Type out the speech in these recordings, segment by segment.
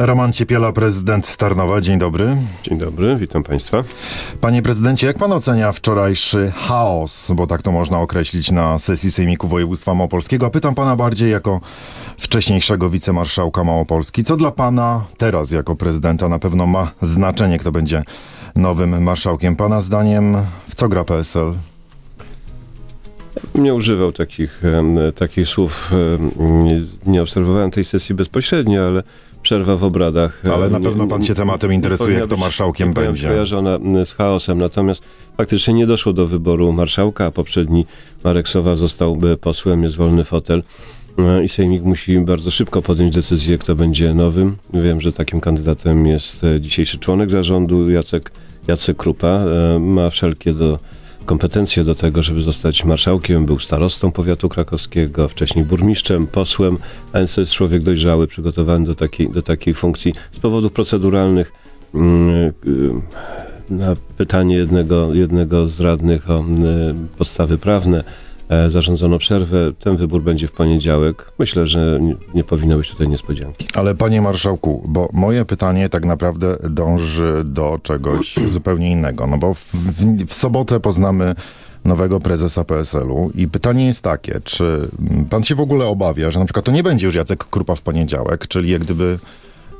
Roman Ciepiela, prezydent Tarnowa. Dzień dobry. Dzień dobry, witam Państwa. Panie prezydencie, jak pan ocenia wczorajszy chaos, bo tak to można określić na sesji Sejmiku Województwa Małopolskiego? A pytam pana bardziej jako wcześniejszego wicemarszałka Małopolski. Co dla pana teraz jako prezydenta na pewno ma znaczenie, kto będzie nowym marszałkiem? Pana zdaniem w co gra PSL? Nie używał takich, takich słów. nie obserwowałem tej sesji bezpośrednio, ale przerwa w obradach. Ale na pewno pan się tematem interesuje, kto marszałkiem będzie. kojarzona m, z chaosem. Natomiast faktycznie nie doszło do wyboru marszałka, a poprzedni Marek Sowa został e, posłem, jest wolny fotel. E, I Sejmik musi bardzo szybko podjąć decyzję, kto będzie nowym. Wiem, że takim kandydatem jest e, dzisiejszy członek zarządu, Jacek, Jacek Krupa. E, Ma wszelkie do, kompetencje do tego, żeby zostać marszałkiem. Był starostą powiatu krakowskiego, wcześniej burmistrzem, posłem, a więc to jest człowiek dojrzały, przygotowany do takiej, do takiej funkcji. Z powodów proceduralnych mm, y, na pytanie jednego, jednego z radnych o y, podstawy prawne zarządzono przerwę. Ten wybór będzie w poniedziałek. Myślę, że nie, nie powinno być tutaj niespodzianki. Ale panie marszałku, bo moje pytanie tak naprawdę dąży do czegoś zupełnie innego. No bo w, w, w sobotę poznamy nowego prezesa PSL-u i pytanie jest takie, czy pan się w ogóle obawia, że na przykład to nie będzie już Jacek Krupa w poniedziałek, czyli jak gdyby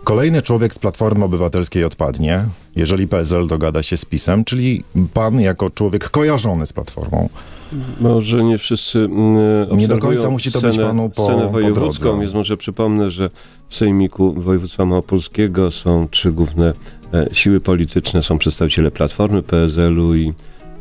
kolejny człowiek z Platformy Obywatelskiej odpadnie, jeżeli PSL dogada się z PiSem, czyli pan jako człowiek kojarzony z Platformą, Może nie wszyscy mm, Nie do końca musi to być scenę- panu po- scenę po wojewódzką, drodze. więc może przypomnę, że w Sejmiku Województwa Małopolskiego są trzy główne e, siły polityczne. Są przedstawiciele Platformy, PSL-u i,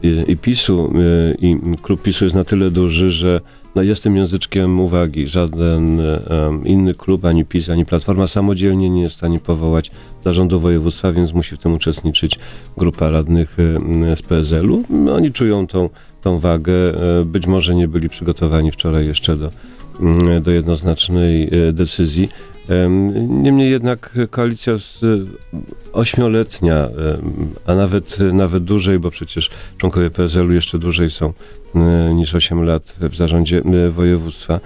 i, i PiSu. e, I klub PiSu jest na tyle duży, że no, jest tym języczkiem uwagi. Żaden em, inny klub, ani PiS, ani Platforma samodzielnie nie jest w stanie powołać zarządu województwa, więc musi w tym uczestniczyć grupa radnych m, z PSL-u. No, Oni czują tą, tą wagę. E, Być może nie byli przygotowani wczoraj jeszcze do, mm, do jednoznacznej e, decyzji. Em, Niemniej jednak koalicja z- ośmioletnia, a nawet, nawet dłużej, bo przecież członkowie PSL-u jeszcze dłużej są e, niż 8 lat w zarządzie e, województwa,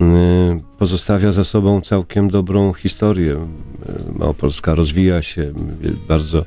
e, pozostawia za sobą całkiem dobrą historię. E, Małopolska rozwija się e, bardzo e,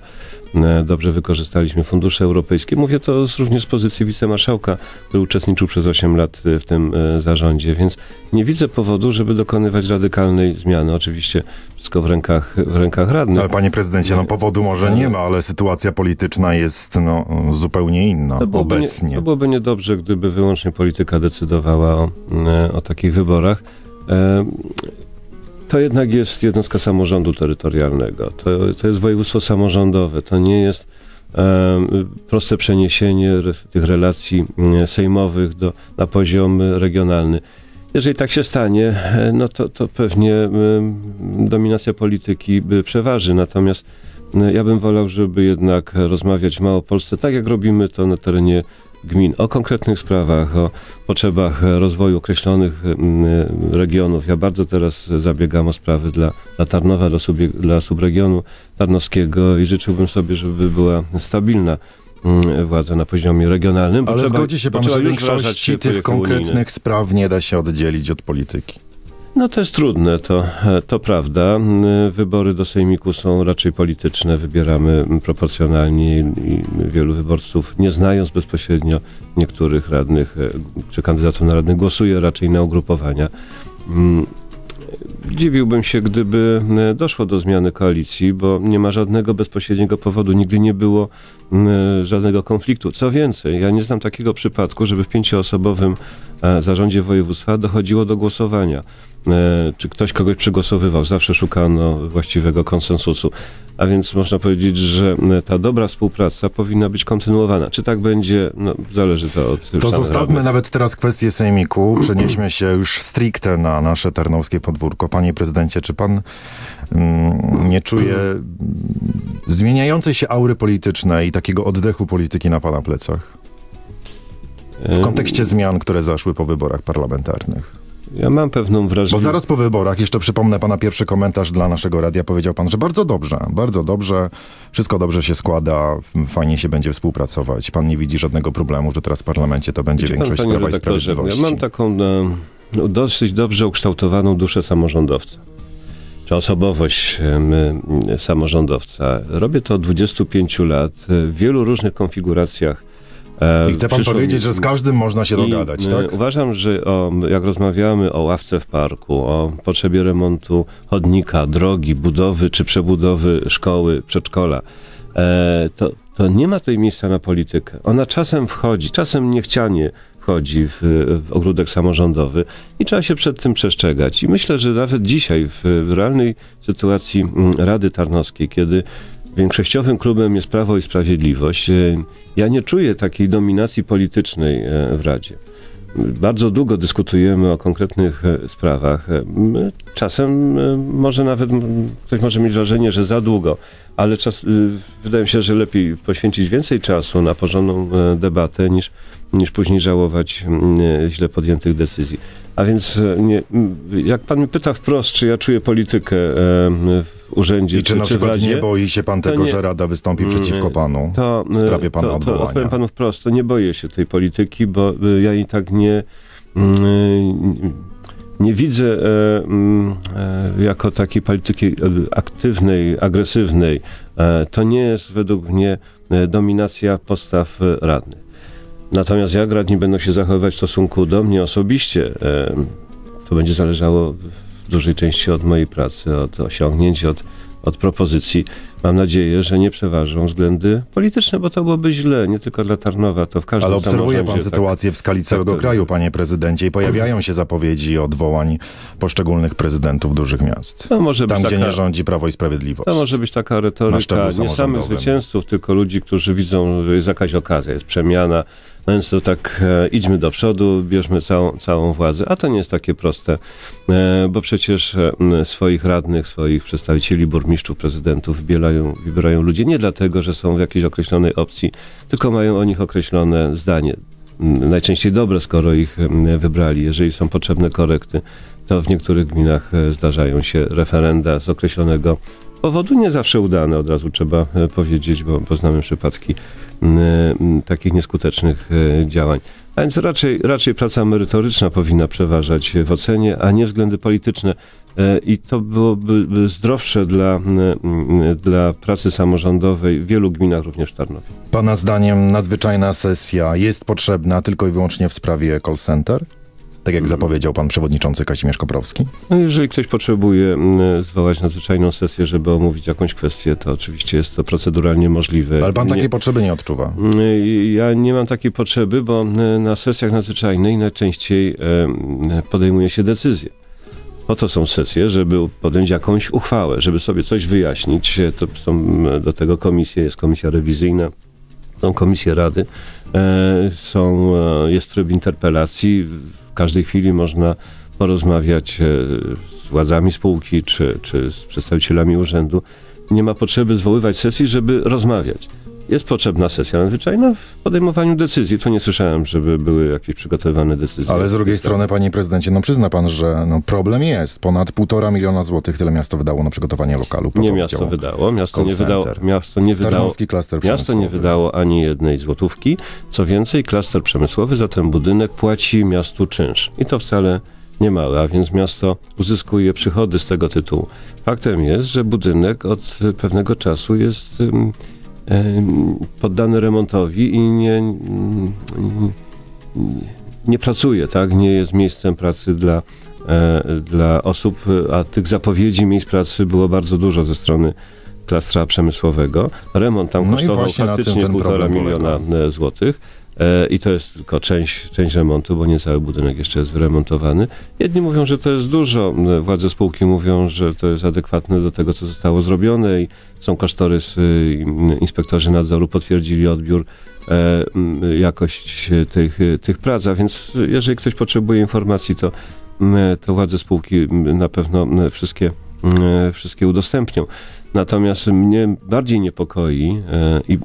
dobrze wykorzystaliśmy fundusze europejskie. Mówię to również z pozycji wicemarszałka, który uczestniczył przez 8 lat e, w tym e, zarządzie, więc nie widzę powodu, żeby dokonywać radykalnej zmiany. Oczywiście wszystko w rękach, w rękach radnych. Ale panie prezydencie, no powodu może nie ma, ale sytuacja polityczna jest no, zupełnie inna To byłoby, nie, obecnie. to byłoby niedobrze, gdyby wyłącznie polityka decydowała o, e, o takich wyborach. To jednak jest jednostka samorządu terytorialnego. To, to jest województwo samorządowe. To nie jest proste przeniesienie tych relacji e, sejmowych do, na poziom regionalny. Jeżeli tak się stanie, e, no to, to pewnie dominacja polityki przeważy. Natomiast ja bym wolał, żeby jednak rozmawiać w Małopolsce, tak jak robimy to na terenie gmin, o konkretnych sprawach, o potrzebach rozwoju określonych mm, regionów. Ja bardzo teraz zabiegam o sprawy dla, dla Tarnowa, dla, subie, dla subregionu tarnowskiego i życzyłbym sobie, żeby była stabilna mm, władza na poziomie regionalnym. Ale trzeba- zgodzi się pan, że większości tych konkretnych spraw nie da się oddzielić od polityki. No to jest trudne, to, to prawda. Wybory do Sejmiku są raczej polityczne, wybieramy proporcjonalnie i wielu wyborców, nie znając bezpośrednio niektórych radnych e, czy kandydatów na radnych, głosuje raczej na ugrupowania. Mm, Dziwiłbym się, gdyby e, doszło do zmiany koalicji, bo nie ma żadnego bezpośredniego powodu. Nigdy nie było e, żadnego konfliktu. Co więcej, ja nie znam takiego przypadku, żeby w pięcioosobowym zarządzie województwa dochodziło do głosowania. E, Czy ktoś kogoś przegłosowywał? Zawsze szukano właściwego konsensusu. A więc można powiedzieć, że e, ta dobra współpraca powinna być kontynuowana. Czy tak będzie? No, zależy to od To zostawmy radnych. nawet teraz kwestię sejmiku. Przenieśmy się już stricte na nasze tarnowskie podwórko. Panie prezydencie, czy pan mm, nie czuje zmieniającej się aury politycznej i takiego oddechu polityki na pana plecach? W kontekście zmian, które zaszły po wyborach parlamentarnych. Ja mam pewną Bo wrażliwość. zaraz po wyborach, jeszcze przypomnę pana pierwszy komentarz dla naszego radia, powiedział pan, że bardzo dobrze, bardzo dobrze, wszystko dobrze się składa, fajnie się będzie współpracować. Pan nie widzi żadnego problemu, że teraz w parlamencie to będzie pan, większość panie Prawa i Sprawiedliwości. Ja mam taką e, no, dosyć dobrze ukształtowaną duszę samorządowca. czy osobowość samorządowca. Robię to od 25 lat w wielu różnych konfiguracjach. I chce pan powiedzieć, że z każdym można się dogadać, tak? Uważam, że o, jak rozmawiamy o ławce w parku, o potrzebie remontu chodnika, drogi, budowy czy przebudowy szkoły, przedszkola, e, to, to nie ma tej miejsca na politykę. Ona czasem wchodzi, czasem niechcianie wchodzi w, w ogródek samorządowy i trzeba się przed tym przestrzegać. I myślę, że nawet dzisiaj w, w realnej sytuacji mm, Rady Tarnowskiej, kiedy większościowym klubem jest Prawo i Sprawiedliwość, e, ja nie czuję takiej dominacji politycznej e, w Radzie. Bardzo długo dyskutujemy o konkretnych e, sprawach. Czasem może nawet ktoś może mieć wrażenie, że za długo, ale czas, wydaje mi się, że lepiej poświęcić więcej czasu na porządną debatę niż, niż później żałować źle podjętych decyzji. A więc nie, jak pan mnie pyta wprost, czy ja czuję politykę w urzędzie. I czy, czy na przykład nie boi się pan tego, nie, że Rada wystąpi przeciwko panu to, w sprawie pana to, odwołania? To, powiem panu wprost, to nie boję się tej polityki, bo y, ja i tak nie mm, nie widzę e, mm, e, jako takiej polityki aktywnej, agresywnej. E, to nie jest według mnie dominacja postaw radnych. Natomiast jak radni będą się zachowywać w stosunku do mnie osobiście, to będzie zależało w dużej części od mojej pracy, od osiągnięć, od, od propozycji. Mam nadzieję, że nie przeważą względy polityczne, bo to byłoby źle, nie tylko dla Tarnowa, to w każdym Ale obserwuje pan tak, sytuację w skali całego tak, kraju, panie prezydencie, i pojawiają się zapowiedzi odwołań poszczególnych prezydentów dużych miast. To może Tam, gdzie taka, nie rządzi Prawo i Sprawiedliwość. To może być taka retoryka nie samych zwycięzców, tylko ludzi, którzy widzą, że jest jakaś okazja, jest przemiana, więc to tak e, idźmy do przodu, bierzmy całą, całą władzę. A to nie jest takie proste, e, bo przecież e, swoich radnych, swoich przedstawicieli, burmistrzów, prezydentów wybierają, wybierają ludzie nie dlatego, że są w jakiejś określonej opcji, tylko mają o nich określone zdanie. Najczęściej dobre, skoro ich wybrali. Jeżeli są potrzebne korekty, to w niektórych gminach zdarzają się referenda z określonego powodu, nie zawsze udane, od razu trzeba powiedzieć, bo poznamy przypadki takich nieskutecznych e, działań. A więc raczej, raczej praca merytoryczna powinna przeważać w ocenie, a nie względy polityczne. E, I to byłoby zdrowsze dla, dla pracy samorządowej w wielu gminach, również w Tarnowie. Pana zdaniem nadzwyczajna sesja jest potrzebna tylko i wyłącznie w sprawie call center? Tak jak zapowiedział pan przewodniczący Kazimierz Koprowski? No jeżeli ktoś potrzebuje mm, zwołać nadzwyczajną sesję, żeby omówić jakąś kwestię, to oczywiście jest to proceduralnie możliwe. Ale pan nie, takiej potrzeby nie odczuwa? Mm, ja nie mam takiej potrzeby, bo mm, na sesjach nadzwyczajnych najczęściej podejmuje się decyzje. Po to są sesje, żeby podjąć jakąś uchwałę, żeby sobie coś wyjaśnić. To są do tego komisje, jest komisja rewizyjna, są komisje rady, są, e, jest tryb interpelacji każdej chwili można porozmawiać e, z władzami spółki czy, czy z przedstawicielami urzędu. Nie ma potrzeby zwoływać sesji, żeby rozmawiać. Jest potrzebna sesja nadzwyczajna w podejmowaniu decyzji. Tu nie słyszałem, żeby były jakieś przygotowane decyzje. Ale z drugiej strony, panie prezydencie, no przyzna pan, że no problem jest. Ponad półtora miliona złotych tyle miasto wydało na przygotowanie lokalu. Nie miasto wydało. Miasto nie wydało, miasto nie wydało. Miasto nie wydało ani jednej złotówki. Co więcej, klaster przemysłowy za ten budynek płaci miastu czynsz. I to wcale nie małe, a więc miasto uzyskuje przychody z tego tytułu. Faktem jest, że budynek od pewnego czasu jest poddany remontowi i nie, nie pracuje, tak? Nie jest miejscem pracy dla, e, dla osób, a tych zapowiedzi miejsc pracy było bardzo dużo ze strony klastra przemysłowego. Remont tam no kosztował faktycznie półtora miliona złotych. E, I to jest tylko część, część remontu, bo nie cały budynek jeszcze jest wyremontowany. Jedni mówią, że to jest dużo, e, władze spółki mówią, że to jest adekwatne do tego, co zostało zrobione i są kosztorysy. Inspektorzy nadzoru potwierdzili odbiór, e, jakość tych, tych prac, a więc jeżeli ktoś potrzebuje informacji, to, to władze spółki na pewno wszystkie, wszystkie udostępnią. Natomiast mnie bardziej niepokoi i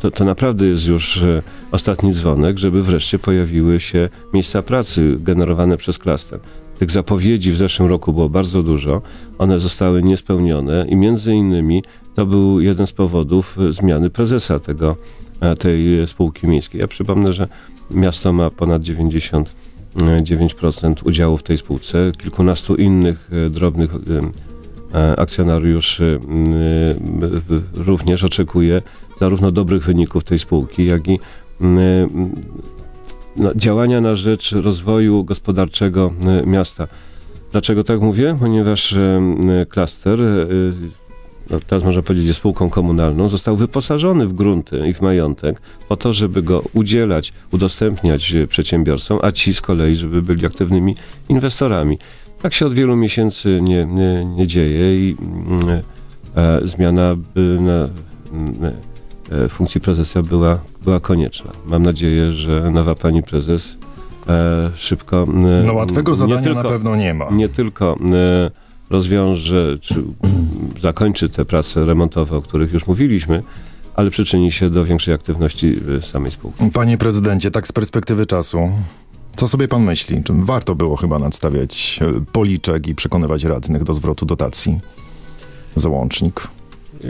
to, to naprawdę jest już e, ostatni dzwonek, żeby wreszcie pojawiły się miejsca pracy generowane przez klaster. Tych zapowiedzi w zeszłym roku było bardzo dużo, one zostały niespełnione i między innymi to był jeden z powodów e, zmiany prezesa tego, e, tej spółki miejskiej. Ja przypomnę, że miasto ma ponad 90 9% udziału w tej spółce. Kilkunastu innych drobnych akcjonariuszy również oczekuje zarówno dobrych wyników tej spółki, jak i no, działania na rzecz rozwoju gospodarczego miasta. Dlaczego tak mówię? Ponieważ klaster no teraz można powiedzieć, jest spółką komunalną, został wyposażony w grunty i w majątek po to, żeby go udzielać, udostępniać przedsiębiorcom, a ci z kolei, żeby byli aktywnymi inwestorami. Tak się od wielu miesięcy nie, nie, nie dzieje i mm, e, zmiana by na, mm, e, funkcji prezesa była, była konieczna. Mam nadzieję, że nowa pani prezes e, szybko... E, no łatwego zadania tylko, na pewno nie ma. Nie tylko e, rozwiąże, czy zakończy te prace remontowe, o których już mówiliśmy, ale przyczyni się do większej aktywności samej spółki. Panie prezydencie, tak z perspektywy czasu, co sobie pan myśli? Czy warto było chyba nadstawiać e, policzek i przekonywać radnych do zwrotu dotacji? Załącznik.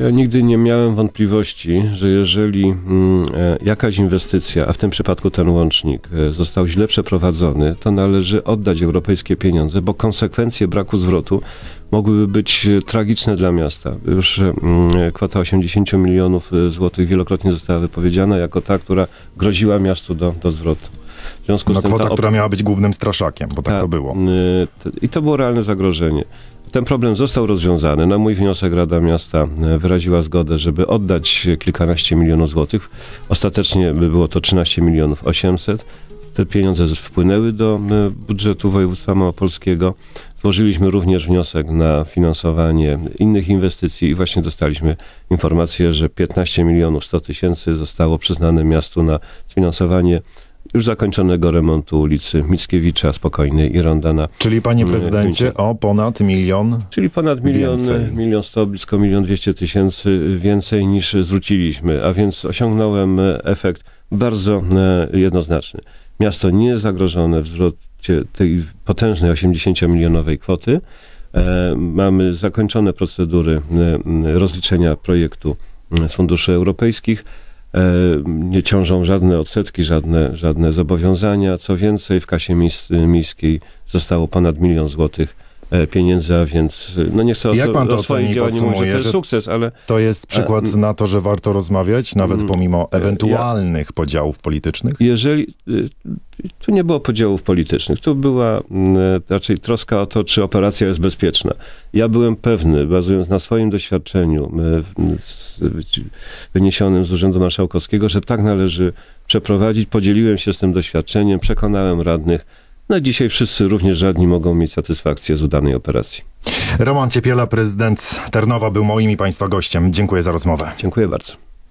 Ja nigdy nie miałem wątpliwości, że jeżeli mm, e, jakaś inwestycja, a w tym przypadku ten łącznik, e, został źle przeprowadzony, to należy oddać europejskie pieniądze, bo konsekwencje braku zwrotu mogłyby być tragiczne dla miasta. Już mm, kwota 80 milionów złotych wielokrotnie została wypowiedziana jako ta, która groziła miastu do, do zwrotu. W związku no, z tym kwota, która miała być głównym straszakiem, bo tak ta, to było. I to było realne zagrożenie. Ten problem został rozwiązany. Na mój wniosek Rada Miasta e, wyraziła zgodę, żeby oddać kilkanaście milionów złotych. Ostatecznie było to 13 milionów 800. Te pieniądze wpłynęły do e, budżetu województwa małopolskiego. Złożyliśmy również wniosek na finansowanie innych inwestycji i właśnie dostaliśmy informację, że 15 milionów 100 tysięcy zostało przyznane miastu na sfinansowanie już zakończonego remontu ulicy Mickiewicza Spokojnej i Rondana. Czyli panie mm, prezydencie o ponad milion Czyli ponad milion, więcej. milion sto, blisko milion dwieście tysięcy więcej niż zwróciliśmy, a więc osiągnąłem efekt bardzo e, jednoznaczny. Miasto nie jest zagrożone w zwrocie tej potężnej 80-milionowej kwoty. E, mamy zakończone procedury e, rozliczenia projektu z funduszy europejskich. E, nie ciążą żadne odsetki, żadne, żadne zobowiązania. Co więcej, w kasie miejskiej zostało ponad milion złotych pieniędzy, a więc e, no nie chcę o, Jak pan to o swoim działaniu mówić, że to jest sukces, ale... To jest przykład na to, że warto rozmawiać, nawet mm, pomimo ewentualnych ja, podziałów politycznych? Jeżeli... Tu nie było podziałów politycznych. Tu była mm, raczej troska o to, czy operacja jest bezpieczna. Ja byłem pewny, bazując na swoim doświadczeniu wyniesionym z Urzędu Marszałkowskiego, że tak należy przeprowadzić. Podzieliłem się z tym doświadczeniem, przekonałem radnych. No dzisiaj wszyscy, również żadni, mogą mieć satysfakcję z udanej operacji. Roman Ciepiela, prezydent Ternowa, był moim i Państwa gościem. Dziękuję za rozmowę. Dziękuję bardzo.